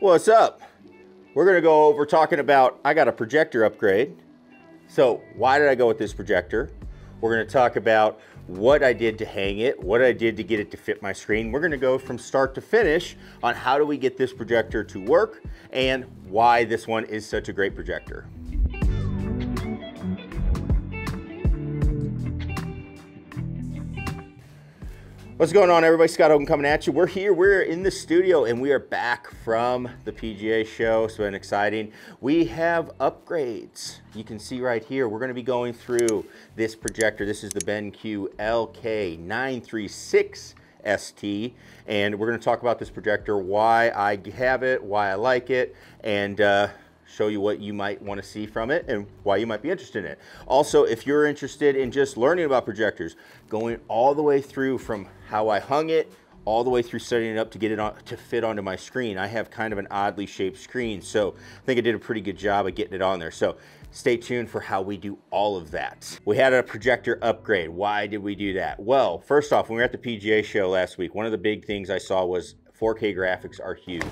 What's up? We're gonna go over talking about, I got a projector upgrade. So why did I go with this projector? We're gonna talk about what I did to hang it, what I did to get it to fit my screen. We're gonna go from start to finish on how do we get this projector to work and why this one is such a great projector. What's going on everybody? Scott Hogan coming at you. We're here, we're in the studio and we are back from the PGA show. It's been exciting. We have upgrades. You can see right here, we're gonna be going through this projector. This is the BenQ LK936 ST and we're gonna talk about this projector, why I have it, why I like it, and uh, show you what you might want to see from it and why you might be interested in it. Also, if you're interested in just learning about projectors, going all the way through from how I hung it, all the way through setting it up to get it on to fit onto my screen. I have kind of an oddly shaped screen, so I think I did a pretty good job of getting it on there. So stay tuned for how we do all of that. We had a projector upgrade. Why did we do that? Well, first off, when we were at the PGA show last week, one of the big things I saw was 4K graphics are huge.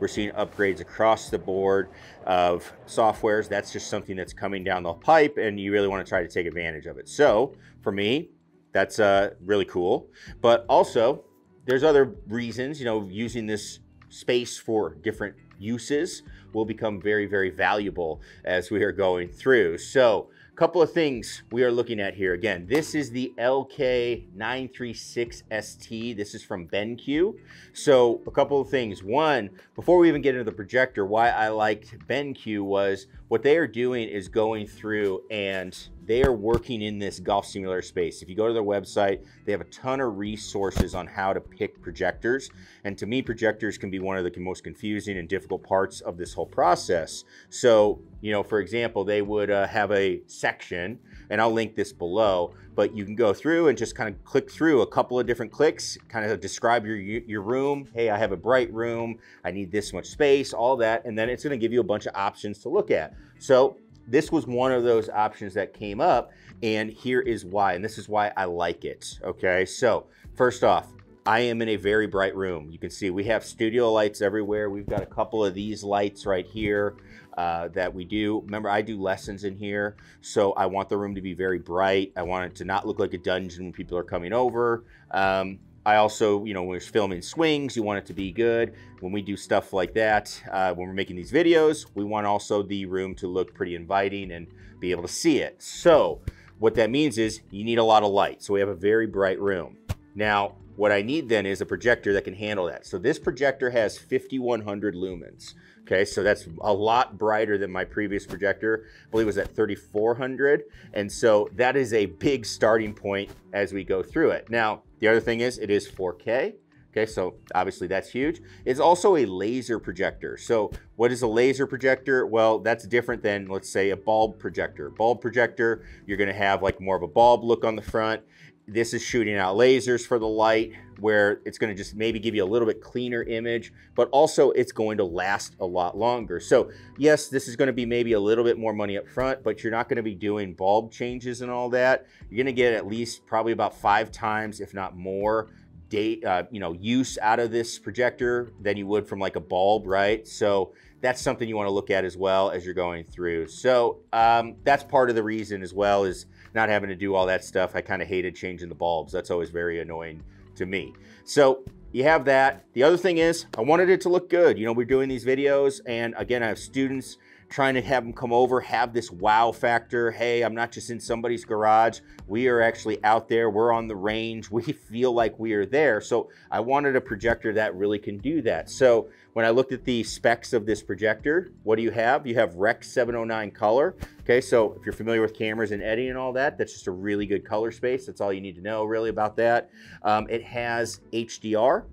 We're seeing upgrades across the board of softwares. That's just something that's coming down the pipe and you really want to try to take advantage of it. So for me, that's uh, really cool. But also, there's other reasons, you know, using this space for different uses will become very, very valuable as we are going through. So couple of things we are looking at here. Again, this is the LK936ST. This is from BenQ. So a couple of things. One, before we even get into the projector, why I liked BenQ was what they are doing is going through and they are working in this golf simulator space. If you go to their website, they have a ton of resources on how to pick projectors. And to me, projectors can be one of the most confusing and difficult parts of this whole process. So, you know, for example, they would uh, have a section, and I'll link this below, but you can go through and just kind of click through a couple of different clicks, kind of describe your, your room. Hey, I have a bright room. I need this much space, all that. And then it's going to give you a bunch of options to look at. So this was one of those options that came up and here is why and this is why I like it okay so first off I am in a very bright room you can see we have studio lights everywhere we've got a couple of these lights right here uh, that we do remember I do lessons in here so I want the room to be very bright I want it to not look like a dungeon when people are coming over um, I also, you know, when we're filming swings, you want it to be good. When we do stuff like that, uh, when we're making these videos, we want also the room to look pretty inviting and be able to see it. So what that means is you need a lot of light. So we have a very bright room. Now, what I need then is a projector that can handle that. So this projector has 5100 lumens. Okay, so that's a lot brighter than my previous projector. I believe it was at 3400. And so that is a big starting point as we go through it. Now, the other thing is it is 4K. Okay, so obviously that's huge. It's also a laser projector. So what is a laser projector? Well, that's different than, let's say, a bulb projector. Bulb projector, you're gonna have like more of a bulb look on the front. This is shooting out lasers for the light where it's going to just maybe give you a little bit cleaner image, but also it's going to last a lot longer. So yes, this is going to be maybe a little bit more money up front, but you're not going to be doing bulb changes and all that. You're going to get at least probably about five times, if not more, date, uh, you know, use out of this projector than you would from like a bulb, right? So that's something you want to look at as well as you're going through. So um, that's part of the reason as well is not having to do all that stuff. I kind of hated changing the bulbs. That's always very annoying to me. So you have that. The other thing is I wanted it to look good. You know, we're doing these videos and again, I have students trying to have them come over, have this wow factor. Hey, I'm not just in somebody's garage. We are actually out there. We're on the range. We feel like we are there. So I wanted a projector that really can do that. So when I looked at the specs of this projector, what do you have? You have Rec 709 color. Okay, so if you're familiar with cameras and editing and all that, that's just a really good color space. That's all you need to know really about that. Um, it has HDR,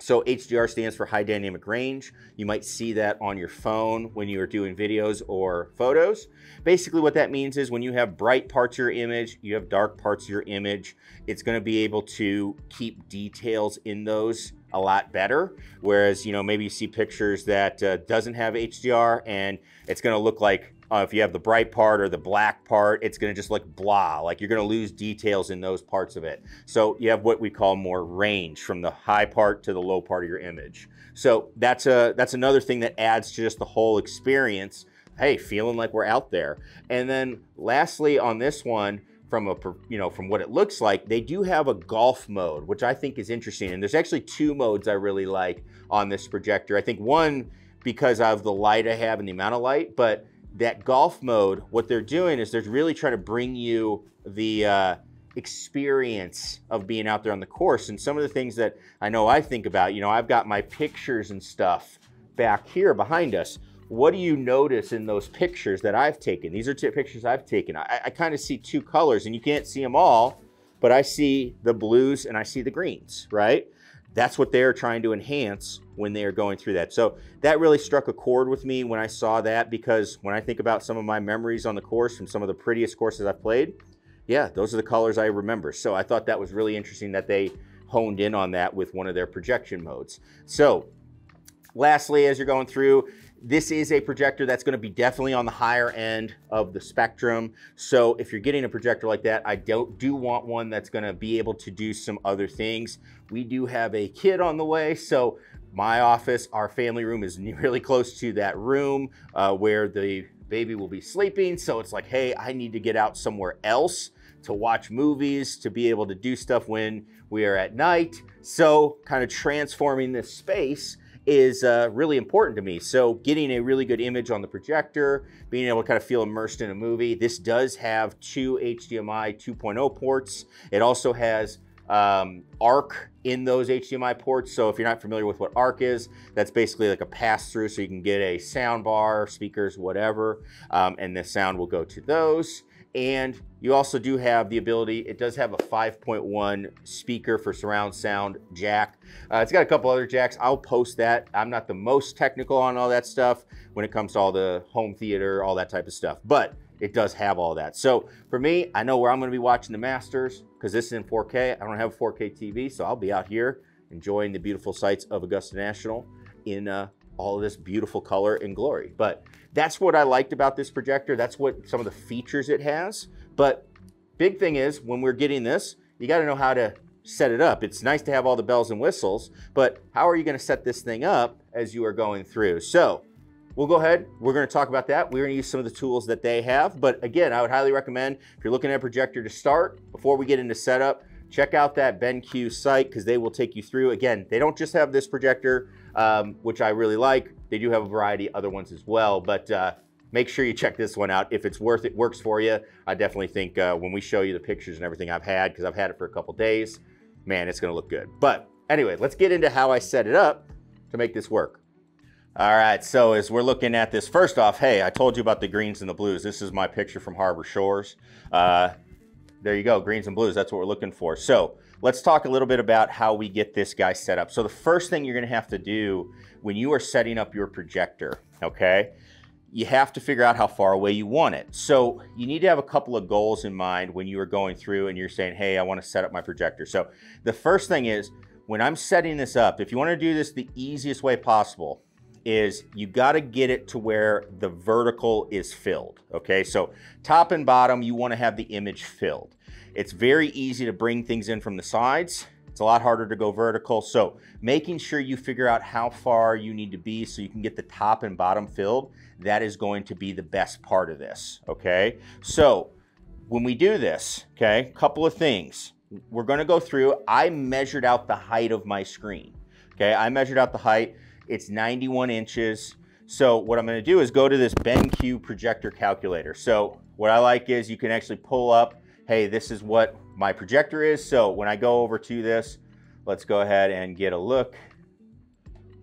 so HDR stands for high dynamic range. You might see that on your phone when you are doing videos or photos. Basically what that means is when you have bright parts of your image, you have dark parts of your image, it's gonna be able to keep details in those a lot better. Whereas, you know, maybe you see pictures that uh, doesn't have HDR and it's gonna look like uh, if you have the bright part or the black part, it's going to just look blah. Like you're going to lose details in those parts of it. So you have what we call more range from the high part to the low part of your image. So that's a that's another thing that adds to just the whole experience. Hey, feeling like we're out there. And then lastly on this one, from a you know from what it looks like they do have a golf mode which i think is interesting and there's actually two modes i really like on this projector i think one because of the light i have and the amount of light but that golf mode, what they're doing is they're really trying to bring you the uh, experience of being out there on the course. And some of the things that I know I think about, you know, I've got my pictures and stuff back here behind us. What do you notice in those pictures that I've taken? These are pictures I've taken. I, I kind of see two colors and you can't see them all, but I see the blues and I see the greens, right? That's what they're trying to enhance when they are going through that. So that really struck a chord with me when I saw that because when I think about some of my memories on the course from some of the prettiest courses I've played, yeah, those are the colors I remember. So I thought that was really interesting that they honed in on that with one of their projection modes. So lastly, as you're going through, this is a projector that's going to be definitely on the higher end of the spectrum. So if you're getting a projector like that, I don't do want one that's going to be able to do some other things. We do have a kid on the way, so my office, our family room is really close to that room uh, where the baby will be sleeping. So it's like, hey, I need to get out somewhere else to watch movies, to be able to do stuff when we are at night. So kind of transforming this space is uh, really important to me. So getting a really good image on the projector, being able to kind of feel immersed in a movie. This does have two HDMI 2.0 ports. It also has um, ARC in those HDMI ports. So if you're not familiar with what ARC is, that's basically like a pass through so you can get a sound bar, speakers, whatever, um, and the sound will go to those. And you also do have the ability, it does have a 5.1 speaker for surround sound jack. Uh, it's got a couple other jacks. I'll post that. I'm not the most technical on all that stuff when it comes to all the home theater, all that type of stuff. But it does have all that. So for me, I know where I'm going to be watching the Masters because this is in 4K. I don't have a 4K TV, so I'll be out here enjoying the beautiful sights of Augusta National in uh, all of this beautiful color and glory. But that's what I liked about this projector. That's what some of the features it has. But big thing is when we're getting this, you got to know how to set it up. It's nice to have all the bells and whistles, but how are you going to set this thing up as you are going through? So we'll go ahead. We're going to talk about that. We're going to use some of the tools that they have. But again, I would highly recommend if you're looking at a projector to start, before we get into setup, check out that BenQ site because they will take you through. Again, they don't just have this projector, um, which I really like. They do have a variety of other ones as well. But uh, make sure you check this one out. If it's worth it, works for you, I definitely think uh, when we show you the pictures and everything I've had, because I've had it for a couple days, man, it's going to look good. But anyway, let's get into how I set it up to make this work. All right, so as we're looking at this, first off, hey, I told you about the greens and the blues. This is my picture from Harbor Shores. Uh, there you go, greens and blues, that's what we're looking for. So let's talk a little bit about how we get this guy set up. So the first thing you're gonna have to do when you are setting up your projector, okay, you have to figure out how far away you want it. So you need to have a couple of goals in mind when you are going through and you're saying, hey, I wanna set up my projector. So the first thing is, when I'm setting this up, if you wanna do this the easiest way possible, is you got to get it to where the vertical is filled. Okay, so top and bottom, you want to have the image filled. It's very easy to bring things in from the sides. It's a lot harder to go vertical. So making sure you figure out how far you need to be so you can get the top and bottom filled, that is going to be the best part of this. Okay, so when we do this, okay, a couple of things. We're going to go through. I measured out the height of my screen. Okay, I measured out the height. It's 91 inches. So what I'm going to do is go to this BenQ projector calculator. So what I like is you can actually pull up, hey, this is what my projector is. So when I go over to this, let's go ahead and get a look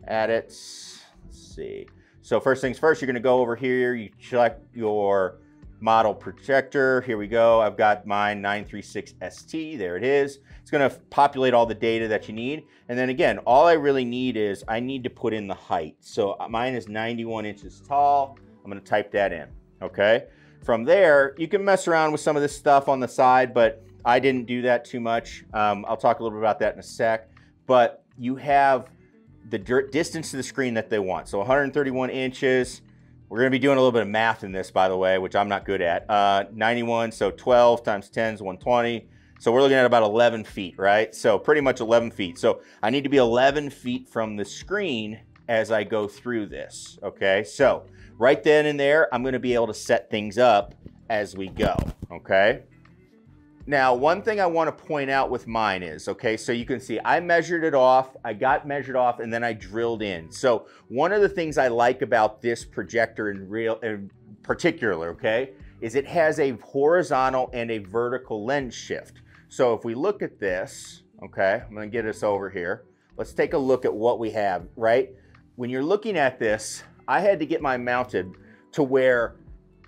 at it. Let's see. So first things first, you're going to go over here. You check your model projector. Here we go. I've got mine 936ST. There it is. It's going to populate all the data that you need. And then again, all I really need is I need to put in the height. So uh, mine is 91 inches tall. I'm going to type that in. Okay. From there, you can mess around with some of this stuff on the side, but I didn't do that too much. Um, I'll talk a little bit about that in a sec. But you have the distance to the screen that they want. So 131 inches We're gonna be doing a little bit of math in this, by the way, which I'm not good at. Uh, 91, so 12 times 10 is 120. So we're looking at about 11 feet, right? So pretty much 11 feet. So I need to be 11 feet from the screen as I go through this, okay? So right then and there, I'm gonna be able to set things up as we go, okay? Now, one thing I want to point out with mine is, okay, so you can see I measured it off, I got measured off, and then I drilled in. So one of the things I like about this projector in real, in particular, okay, is it has a horizontal and a vertical lens shift. So if we look at this, okay, I'm gonna get us over here. Let's take a look at what we have, right? When you're looking at this, I had to get my mounted to where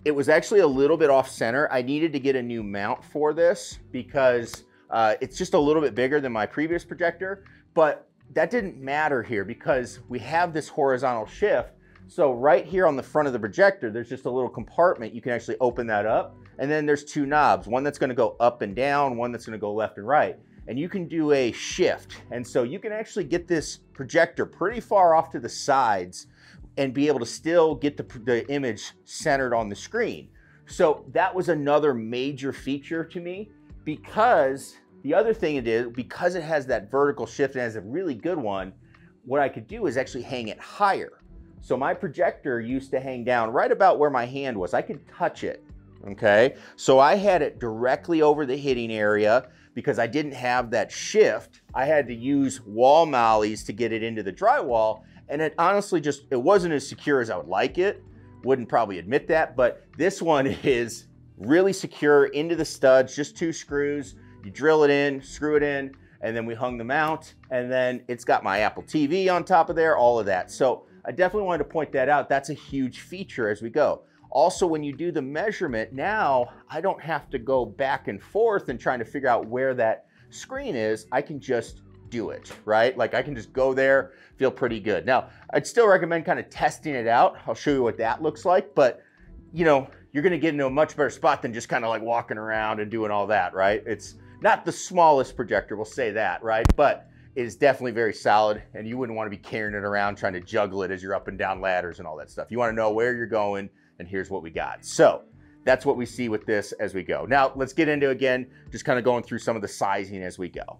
it was actually a little bit off center. I needed to get a new mount for this because uh, it's just a little bit bigger than my previous projector, but that didn't matter here because we have this horizontal shift. So right here on the front of the projector, there's just a little compartment. You can actually open that up. And then there's two knobs, one that's gonna go up and down, one that's gonna go left and right. And you can do a shift. And so you can actually get this projector pretty far off to the sides and be able to still get the, the image centered on the screen. So that was another major feature to me because the other thing it is, because it has that vertical shift and has a really good one, what I could do is actually hang it higher. So my projector used to hang down right about where my hand was. I could touch it, okay? So I had it directly over the hitting area because I didn't have that shift. I had to use wall mollies to get it into the drywall and it honestly just, it wasn't as secure as I would like it. Wouldn't probably admit that, but this one is really secure into the studs, just two screws. You drill it in, screw it in, and then we hung the mount. And then it's got my Apple TV on top of there, all of that. So I definitely wanted to point that out. That's a huge feature as we go. Also, when you do the measurement, now I don't have to go back and forth and trying to figure out where that screen is. I can just do it, right? Like I can just go there, feel pretty good. Now, I'd still recommend kind of testing it out. I'll show you what that looks like, but you know, you're gonna get into a much better spot than just kind of like walking around and doing all that, right? It's not the smallest projector, we'll say that, right? But it is definitely very solid and you wouldn't wanna be carrying it around trying to juggle it as you're up and down ladders and all that stuff. You wanna know where you're going and here's what we got. So that's what we see with this as we go. Now let's get into again, just kind of going through some of the sizing as we go.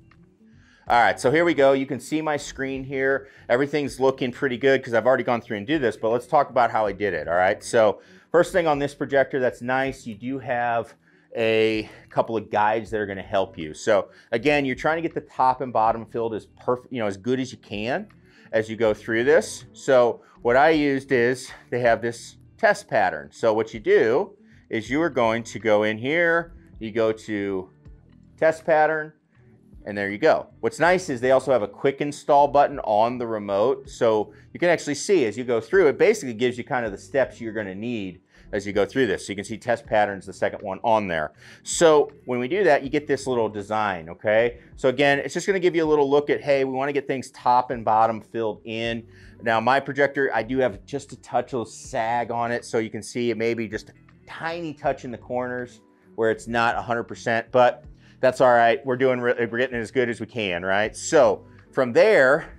All right, so here we go. You can see my screen here. Everything's looking pretty good because I've already gone through and do this, but let's talk about how I did it, all right? So first thing on this projector that's nice, you do have a couple of guides that are gonna help you. So again, you're trying to get the top and bottom filled as perfect, you know, as good as you can as you go through this. So what I used is they have this test pattern. So what you do is you are going to go in here, you go to test pattern, and there you go. What's nice is they also have a quick install button on the remote. So you can actually see as you go through, it basically gives you kind of the steps you're gonna need as you go through this. So you can see test patterns, the second one on there. So when we do that, you get this little design, okay? So again, it's just gonna give you a little look at, hey, we wanna get things top and bottom filled in. Now my projector, I do have just a touch of sag on it. So you can see it maybe just a tiny touch in the corners where it's not 100%, but that's all right. We're doing, we're getting as good as we can, right? So from there,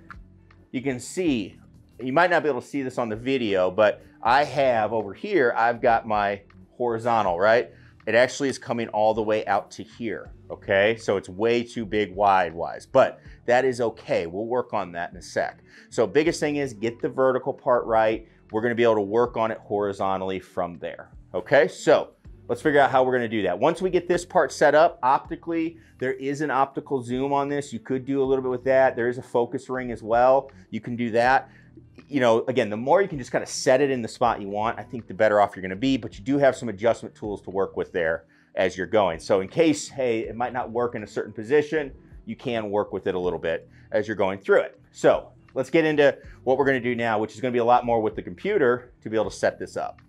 you can see, you might not be able to see this on the video, but I have over here, I've got my horizontal, right? It actually is coming all the way out to here, okay? So it's way too big wide wise, but that is okay. We'll work on that in a sec. So biggest thing is get the vertical part right. We're gonna be able to work on it horizontally from there, okay? So Let's figure out how we're gonna do that. Once we get this part set up optically, there is an optical zoom on this. You could do a little bit with that. There is a focus ring as well. You can do that. You know, again, the more you can just kind of set it in the spot you want, I think the better off you're gonna be, but you do have some adjustment tools to work with there as you're going. So in case, hey, it might not work in a certain position, you can work with it a little bit as you're going through it. So let's get into what we're gonna do now, which is gonna be a lot more with the computer to be able to set this up.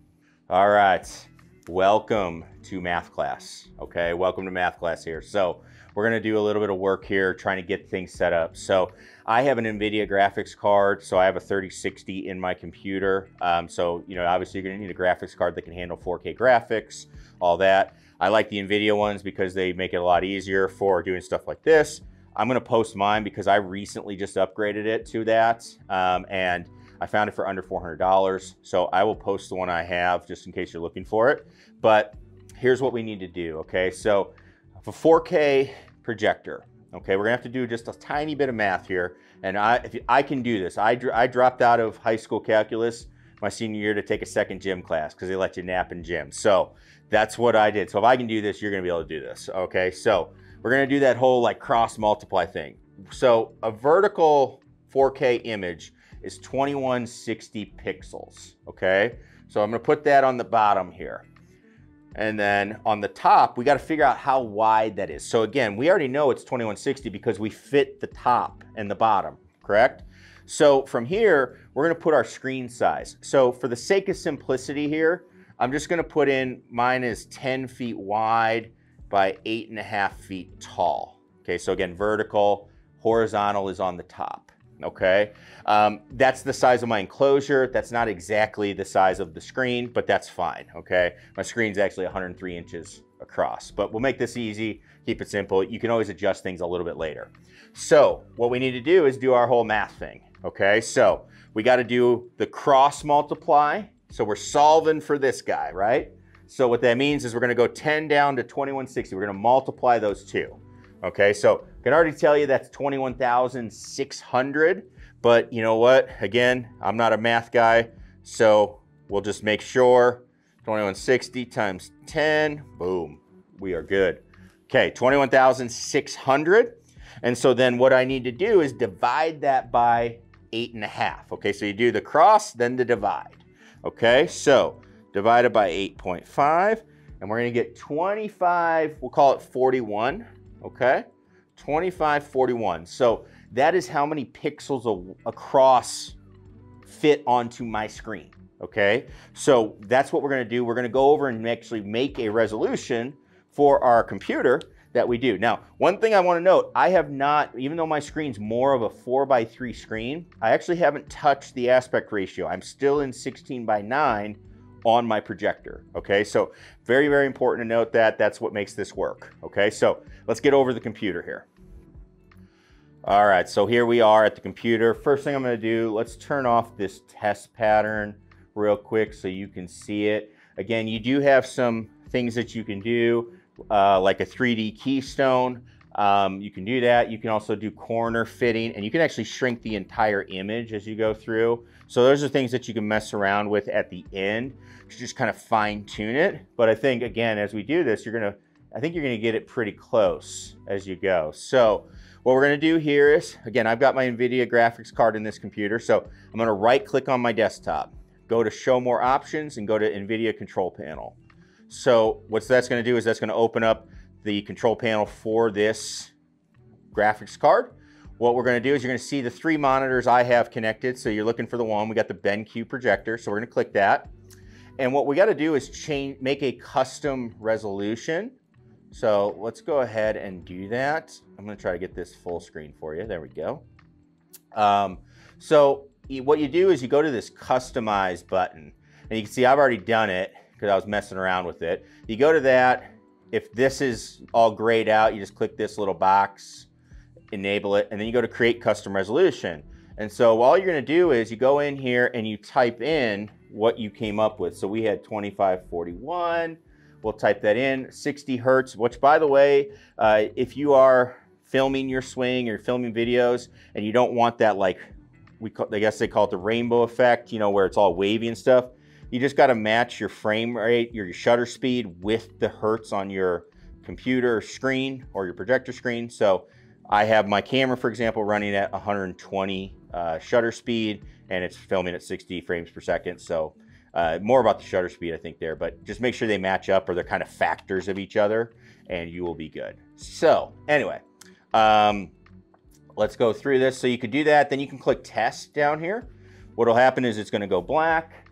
All right. Welcome to math class, okay? Welcome to math class here. So we're gonna do a little bit of work here trying to get things set up. So I have an NVIDIA graphics card, so I have a 3060 in my computer. Um, so, you know, obviously you're gonna need a graphics card that can handle 4K graphics, all that. I like the NVIDIA ones because they make it a lot easier for doing stuff like this. I'm gonna post mine because I recently just upgraded it to that. Um, and I found it for under $400. So I will post the one I have just in case you're looking for it. But here's what we need to do, okay? So a 4K projector, okay? We're gonna have to do just a tiny bit of math here. And I, if you, I can do this, I, I dropped out of high school calculus my senior year to take a second gym class because they let you nap in gym. So that's what I did. So if I can do this, you're gonna be able to do this, okay? So we're gonna do that whole like cross multiply thing. So a vertical 4K image is 2160 pixels, okay? So I'm gonna put that on the bottom here. And then on the top, we got to figure out how wide that is. So again, we already know it's 2160 because we fit the top and the bottom, correct? So from here, we're going to put our screen size. So for the sake of simplicity here, I'm just going to put in mine is 10 feet wide by eight and a half feet tall. Okay, so again, vertical, horizontal is on the top okay? Um, that's the size of my enclosure. That's not exactly the size of the screen, but that's fine, okay? My screen's actually 103 inches across, but we'll make this easy, keep it simple. You can always adjust things a little bit later. So what we need to do is do our whole math thing, okay? So we gotta do the cross multiply. So we're solving for this guy, right? So what that means is we're gonna go 10 down to 2160. We're gonna multiply those two. Okay, so can already tell you that's 21,600, but you know what? Again, I'm not a math guy, so we'll just make sure 2160 times 10, boom, we are good. Okay, 21,600. And so then what I need to do is divide that by eight and a half. Okay, so you do the cross, then the divide. Okay, so divided by 8.5, and we're gonna get 25, we'll call it 41 okay? 2541. So that is how many pixels across fit onto my screen, okay? So that's what we're gonna do. We're gonna go over and actually make a resolution for our computer that we do. Now, one thing I wanna note, I have not, even though my screen's more of a four by three screen, I actually haven't touched the aspect ratio. I'm still in 16 by nine on my projector, okay? So very, very important to note that. That's what makes this work, okay? So let's get over the computer here. All right, so here we are at the computer. First thing I'm gonna do, let's turn off this test pattern real quick so you can see it. Again, you do have some things that you can do, uh, like a 3D keystone. Um, you can do that. You can also do corner fitting and you can actually shrink the entire image as you go through. So those are things that you can mess around with at the end to just kind of fine tune it. But I think again, as we do this, you're gonna, I think you're gonna get it pretty close as you go. So what we're gonna do here is, again, I've got my NVIDIA graphics card in this computer. So I'm gonna right click on my desktop, go to show more options and go to NVIDIA control panel. So what that's gonna do is that's gonna open up the control panel for this graphics card. What we're gonna do is you're gonna see the three monitors I have connected. So you're looking for the one, we got the BenQ projector. So we're gonna click that. And what we gotta do is change, make a custom resolution. So let's go ahead and do that. I'm gonna try to get this full screen for you. There we go. Um, so what you do is you go to this customize button and you can see I've already done it because I was messing around with it. You go to that, if this is all grayed out, you just click this little box, enable it, and then you go to create custom resolution. And so all you're gonna do is you go in here and you type in what you came up with. So we had 2541, we'll type that in, 60 Hertz, which by the way, uh, if you are filming your swing or filming videos and you don't want that like, we call, I guess they call it the rainbow effect, you know, where it's all wavy and stuff, you just got to match your frame rate, your shutter speed with the hertz on your computer screen or your projector screen. So I have my camera, for example, running at 120 uh, shutter speed and it's filming at 60 frames per second. So uh, more about the shutter speed, I think there, but just make sure they match up or they're kind of factors of each other and you will be good. So anyway, um, let's go through this. So you could do that. Then you can click test down here. What'll happen is it's going to go black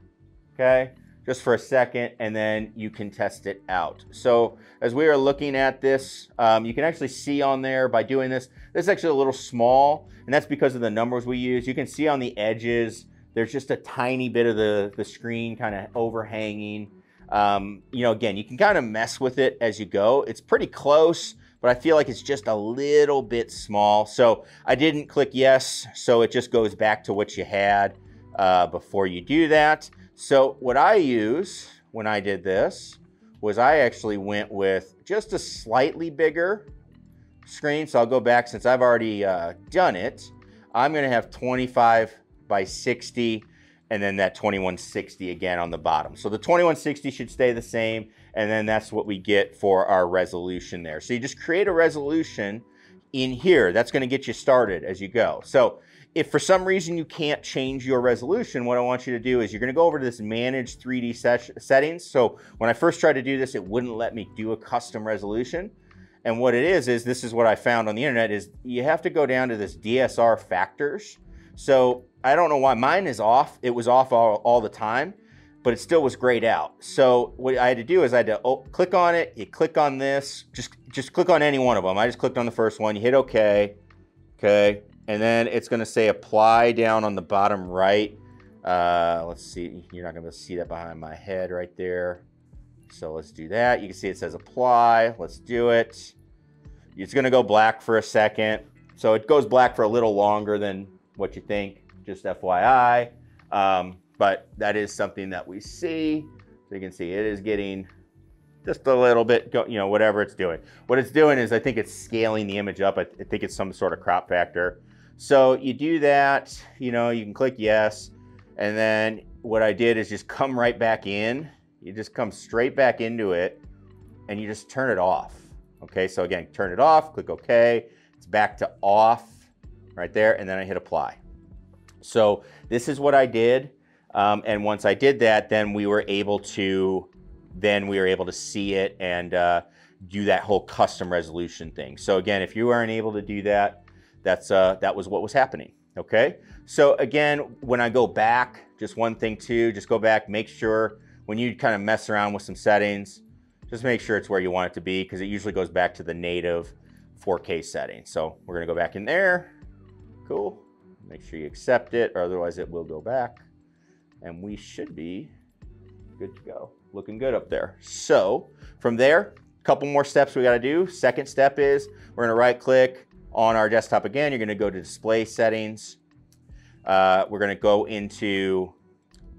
okay? Just for a second, and then you can test it out. So as we are looking at this, um, you can actually see on there by doing this, this is actually a little small, and that's because of the numbers we use. You can see on the edges, there's just a tiny bit of the, the screen kind of overhanging. Um, you know, again, you can kind of mess with it as you go. It's pretty close, but I feel like it's just a little bit small. So I didn't click yes, so it just goes back to what you had. uh, before you do that. So what I use when I did this was I actually went with just a slightly bigger screen. So I'll go back since I've already uh, done it. I'm gonna have 25 by 60 and then that 2160 again on the bottom. So the 2160 should stay the same and then that's what we get for our resolution there. So you just create a resolution in here. That's gonna get you started as you go. So if for some reason you can't change your resolution, what I want you to do is you're gonna go over to this manage 3D settings. So when I first tried to do this, it wouldn't let me do a custom resolution. And what it is, is this is what I found on the internet is you have to go down to this DSR factors. So I don't know why mine is off. It was off all, all the time, but it still was grayed out. So what I had to do is I had to oh, click on it. You click on this, just, just click on any one of them. I just clicked on the first one. You hit okay, okay. And then it's gonna say apply down on the bottom right. Uh, let's see, you're not gonna see that behind my head right there. So let's do that. You can see it says apply. Let's do it. It's going to go black for a second. So it goes black for a little longer than what you think, just FYI. Um, but that is something that we see. So you can see it is getting just a little bit, you know, whatever it's doing. What it's doing is I think it's scaling the image up. I think it's some sort of crop factor. So you do that, you know, you can click yes. And then what I did is just come right back in you just come straight back into it and you just turn it off. Okay, so again, turn it off, click OK. It's back to off right there, and then I hit apply. So this is what I did. Um, and once I did that, then we were able to, then we were able to see it and uh, do that whole custom resolution thing. So again, if you weren't able to do that, that's uh, that was what was happening. Okay. So again, when I go back, just one thing too, just go back, make sure when you kind of mess around with some settings, just make sure it's where you want it to be because it usually goes back to the native 4K setting. So we're gonna go back in there. Cool. Make sure you accept it or otherwise it will go back. And we should be good to go. Looking good up there. So from there, a couple more steps we gotta do. Second step is we're gonna right click on our desktop again. You're gonna go to display settings. Uh, we're gonna go into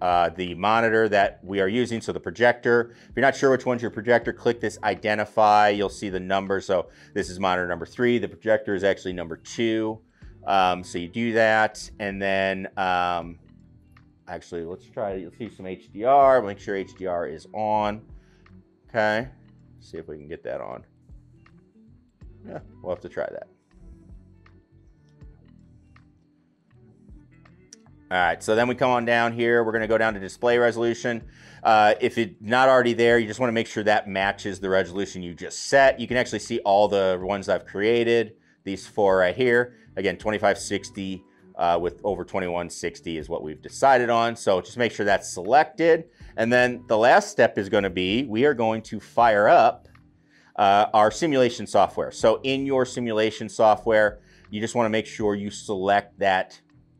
uh, the monitor that we are using, so the projector. If you're not sure which one's your projector, click this identify. You'll see the number. So this is monitor number three. The projector is actually number two. Um, so you do that, and then um, actually, let's try. Let's do some HDR. Make sure HDR is on. Okay, see if we can get that on. Yeah, we'll have to try that. All right, so then we come on down here. We're gonna go down to display resolution. Uh, if it's not already there, you just wanna make sure that matches the resolution you just set. You can actually see all the ones I've created, these four right here. Again, 2560 uh, with over 2160 is what we've decided on. So just make sure that's selected. And then the last step is gonna be, we are going to fire up uh, our simulation software. So in your simulation software, you just wanna make sure you select that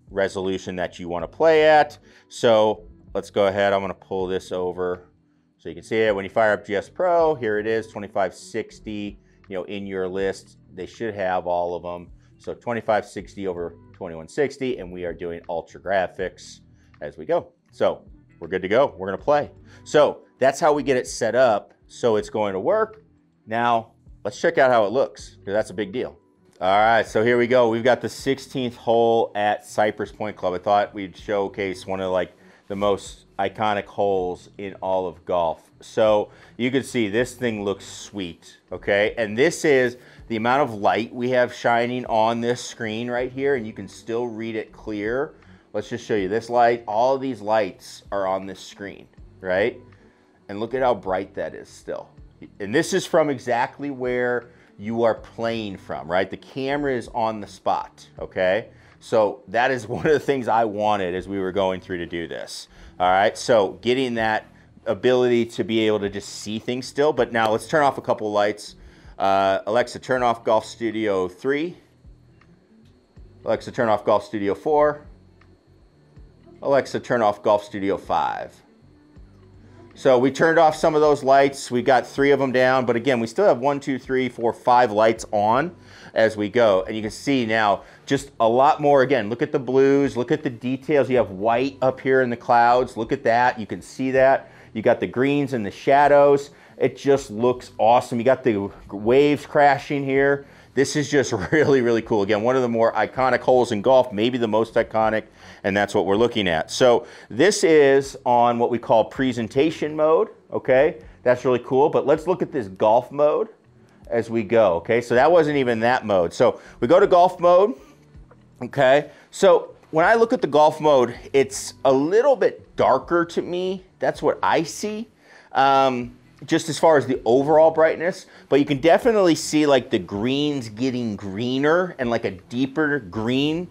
resolution that you want to play at. So let's go ahead. I'm going to pull this over so you can see it. When you fire up GS Pro, here it is, 2560. You know, in your list, they should have all of them. So 2560 over 2160, and we are doing ultra graphics as we go. So we're good to go. We're going to play. So that's how we get it set up so it's going to work. Now, let's check out how it looks because that's a big deal. All right, so here we go. We've got the 16th hole at Cypress Point Club. I thought we'd showcase one of like the most iconic holes in all of golf. So you can see this thing looks sweet, okay? And this is the amount of light we have shining on this screen right here, and you can still read it clear. Let's just show you this light. All these lights are on this screen, right? And look at how bright that is still. And this is from exactly where you are playing from, right? The camera is on the spot, okay? So that is one of the things I wanted as we were going through to do this. All right, so getting that ability to be able to just see things still. But now let's turn off a couple lights. Uh, Alexa, turn off Golf Studio 3. Alexa, turn off Golf Studio 4. Alexa, turn off Golf Studio 5. So we turned off some of those lights. We got three of them down, but again, we still have one, two, three, four, five lights on as we go. And you can see now just a lot more. Again, look at the blues, look at the details. You have white up here in the clouds. Look at that. You can see that. You got the greens and the shadows. It just looks awesome. You got the waves crashing here. This is just really, really cool. Again, one of the more iconic holes in golf, maybe the most iconic, and that's what we're looking at. So this is on what we call presentation mode, okay? That's really cool, but let's look at this golf mode as we go, okay? So that wasn't even that mode. So we go to golf mode, okay? So when I look at the golf mode, it's a little bit darker to me. That's what I see. Um, just as far as the overall brightness, but you can definitely see like the greens getting greener and like a deeper green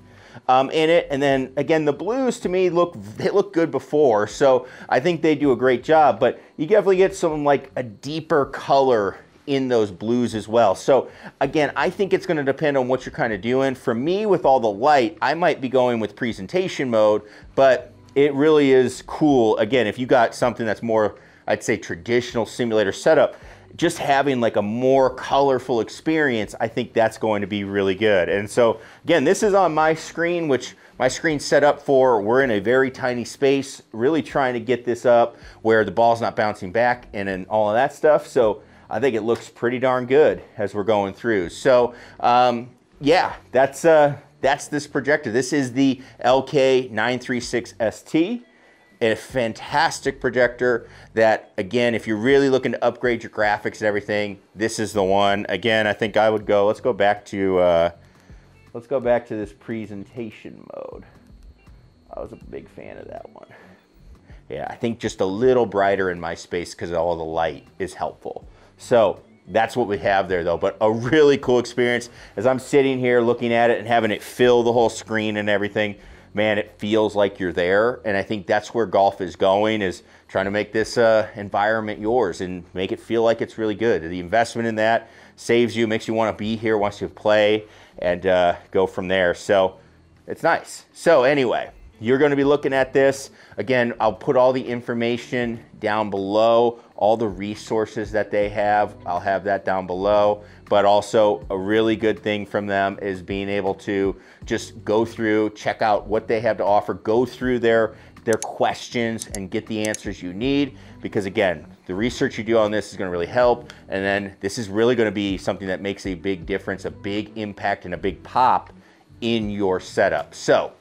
um, in it. And then again, the blues to me look they look good before, so I think they do a great job. But you definitely get some like a deeper color in those blues as well. So again, I think it's going to depend on what you're kind of doing. For me, with all the light, I might be going with presentation mode, but it really is cool. Again, if you got something that's more I'd say traditional simulator setup, just having like a more colorful experience, I think that's going to be really good. And so again, this is on my screen, which my screen's set up for, we're in a very tiny space, really trying to get this up where the ball's not bouncing back and, and all of that stuff. So I think it looks pretty darn good as we're going through. So um, yeah, that's, uh, that's this projector. This is the LK936ST a fantastic projector that, again, if you're really looking to upgrade your graphics and everything, this is the one. Again, I think I would go, let's go back to, uh, let's go back to this presentation mode. I was a big fan of that one. Yeah, I think just a little brighter in my space because all the light is helpful. So that's what we have there though, but a really cool experience as I'm sitting here looking at it and having it fill the whole screen and everything man, it feels like you're there. And I think that's where golf is going is trying to make this uh, environment yours and make it feel like it's really good. The investment in that saves you, makes you want to be here, wants you to play and uh, go from there. So it's nice. So anyway, you're going to be looking at this. Again, I'll put all the information down below, all the resources that they have. I'll have that down below. But also, a really good thing from them is being able to just go through, check out what they have to offer, go through their, their questions and get the answers you need. Because again, the research you do on this is going to really help. And then this is really going to be something that makes a big difference, a big impact, and a big pop in your setup. So,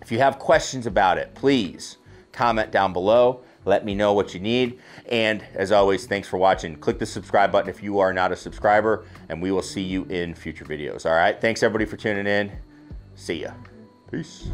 if you have questions about it, please comment down below. Let me know what you need. And as always, thanks for watching. Click the subscribe button if you are not a subscriber, and we will see you in future videos. All right. Thanks everybody for tuning in. See ya. Peace.